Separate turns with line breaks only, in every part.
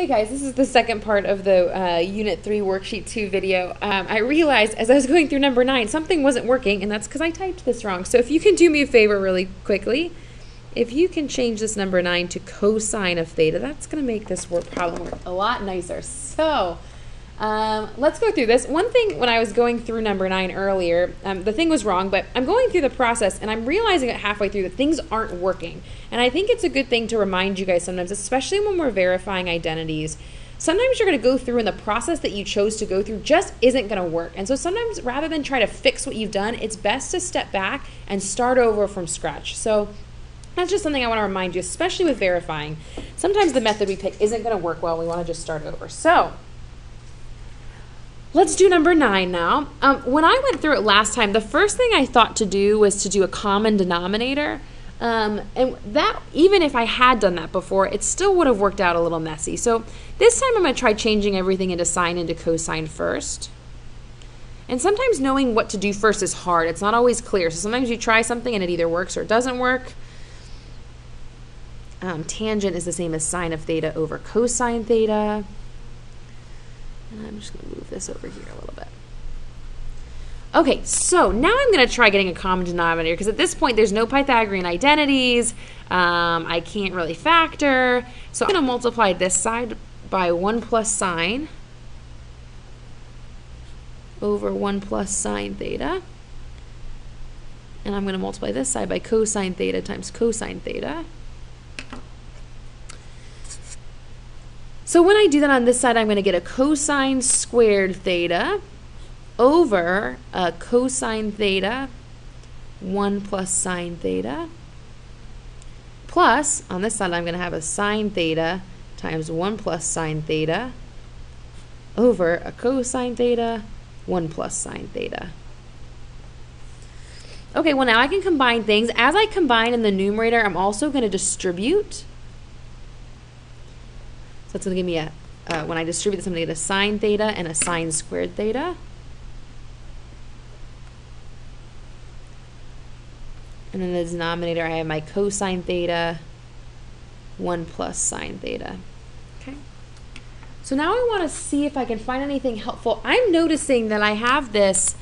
Hey guys, this is the second part of the uh, Unit 3 Worksheet 2 video. Um, I realized as I was going through number 9, something wasn't working, and that's because I typed this wrong. So if you can do me a favor really quickly, if you can change this number 9 to cosine of theta, that's going to make this work problem work a lot nicer. So um, let's go through this. One thing when I was going through number 9 earlier, um, the thing was wrong, but I'm going through the process, and I'm realizing it halfway through that things aren't working. And I think it's a good thing to remind you guys sometimes, especially when we're verifying identities. Sometimes you're going to go through and the process that you chose to go through just isn't going to work. And so sometimes rather than try to fix what you've done, it's best to step back and start over from scratch. So that's just something I want to remind you, especially with verifying. Sometimes the method we pick isn't going to work well. We want to just start over. So let's do number nine now. Um, when I went through it last time, the first thing I thought to do was to do a common denominator. Um, and that, even if I had done that before, it still would have worked out a little messy. So this time I'm going to try changing everything into sine into cosine first. And sometimes knowing what to do first is hard. It's not always clear. So sometimes you try something and it either works or it doesn't work. Um, tangent is the same as sine of theta over cosine theta. I'm just going to move this over here a little bit. Okay, so now I'm going to try getting a common denominator because at this point there's no Pythagorean identities. Um, I can't really factor. So I'm going to multiply this side by 1 plus sine over 1 plus sine theta. And I'm going to multiply this side by cosine theta times cosine theta. So when I do that on this side, I'm going to get a cosine squared theta over a cosine theta 1 plus sine theta plus, on this side I'm going to have a sine theta times 1 plus sine theta over a cosine theta 1 plus sine theta. Okay, well now I can combine things. As I combine in the numerator, I'm also going to distribute. So that's going to give me a, uh, when I distribute this, I'm going to get a sine theta and a sine squared theta. And then the denominator, I have my cosine theta, 1 plus sine theta. Okay. So now I want to see if I can find anything helpful. I'm noticing that I have this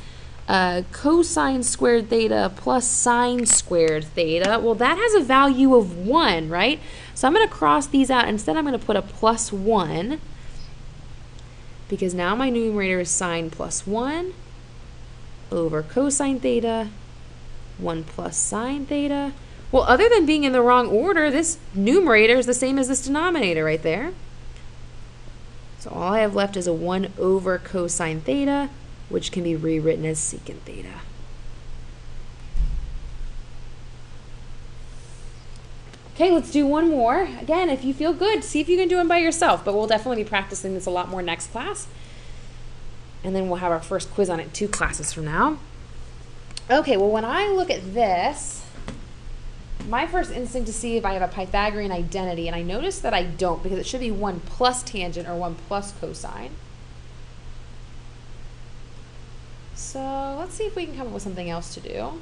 uh, cosine squared theta plus sine squared theta. Well, that has a value of 1, right? So I'm going to cross these out. Instead, I'm going to put a plus 1 because now my numerator is sine plus 1 over cosine theta 1 plus sine theta. Well, other than being in the wrong order, this numerator is the same as this denominator right there. So all I have left is a 1 over cosine theta, which can be rewritten as secant theta. Okay, let's do one more. Again, if you feel good, see if you can do them by yourself, but we'll definitely be practicing this a lot more next class. And then we'll have our first quiz on it two classes from now. Okay, well, when I look at this, my first instinct to see if I have a Pythagorean identity, and I notice that I don't because it should be 1 plus tangent or 1 plus cosine. So let's see if we can come up with something else to do.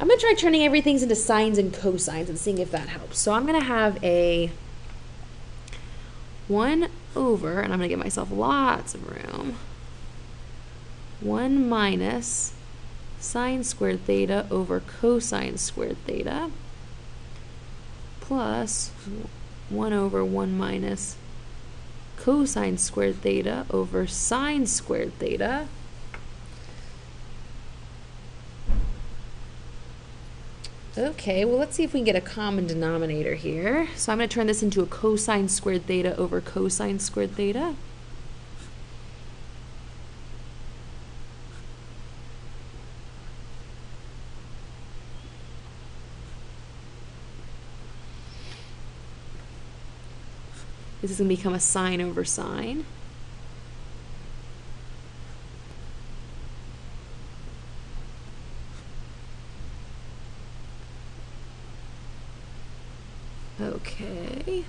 I'm going to try turning everything into sines and cosines and seeing if that helps. So I'm going to have a 1 over, and I'm going to give myself lots of room. 1 minus sine squared theta over cosine squared theta plus 1 over 1 minus cosine squared theta over sine squared theta Okay, well let's see if we can get a common denominator here. So I'm going to turn this into a cosine squared theta over cosine squared theta. This is going to become a sine over sine. Okay.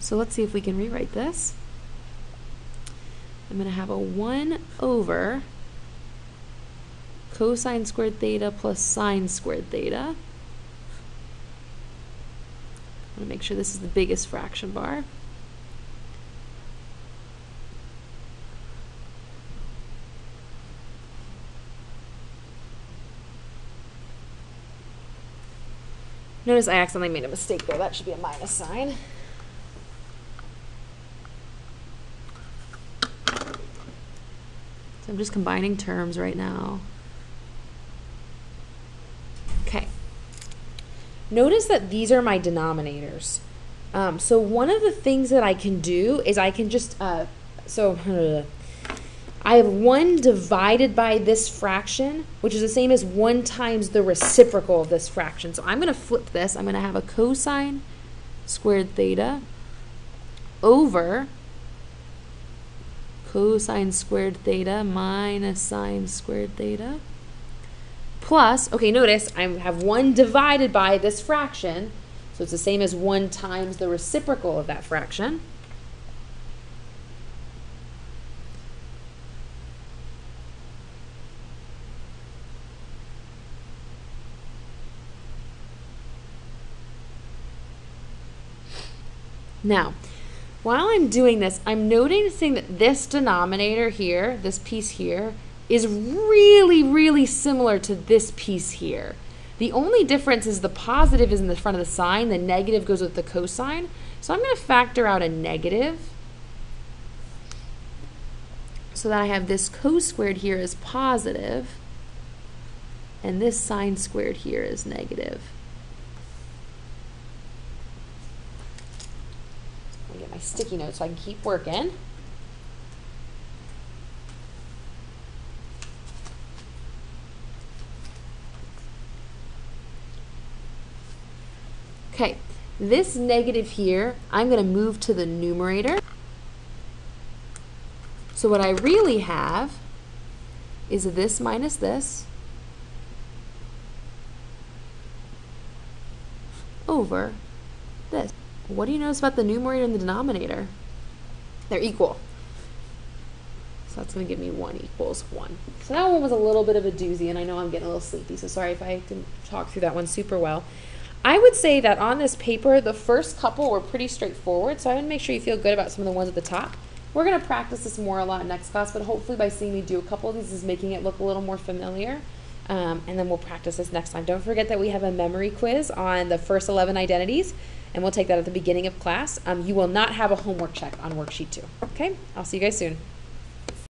So let's see if we can rewrite this. I'm going to have a 1 over cosine squared theta plus sine squared theta make sure this is the biggest fraction bar. Notice I accidentally made a mistake there. That should be a minus sign. So I'm just combining terms right now. Okay. Notice that these are my denominators. Um, so one of the things that I can do is I can just, uh, so I have 1 divided by this fraction, which is the same as 1 times the reciprocal of this fraction. So I'm going to flip this. I'm going to have a cosine squared theta over cosine squared theta minus sine squared theta plus, okay, notice I have 1 divided by this fraction, so it's the same as 1 times the reciprocal of that fraction. Now, while I'm doing this, I'm noticing that this denominator here, this piece here, is really, really similar to this piece here. The only difference is the positive is in the front of the sine, the negative goes with the cosine. So I'm going to factor out a negative so that I have this cos squared here is positive and this sine squared here is negative. get my sticky notes so I can keep working. Okay, this negative here, I'm going to move to the numerator. So what I really have is this minus this over this. What do you notice about the numerator and the denominator? They're equal. So that's going to give me 1 equals 1. So that one was a little bit of a doozy, and I know I'm getting a little sleepy, so sorry if I didn't talk through that one super well. I would say that on this paper, the first couple were pretty straightforward, so I would make sure you feel good about some of the ones at the top. We're going to practice this more a lot next class, but hopefully by seeing me do a couple of these is making it look a little more familiar. Um, and then we'll practice this next time. Don't forget that we have a memory quiz on the first 11 identities, and we'll take that at the beginning of class. Um, you will not have a homework check on worksheet two. Okay? I'll see you guys soon.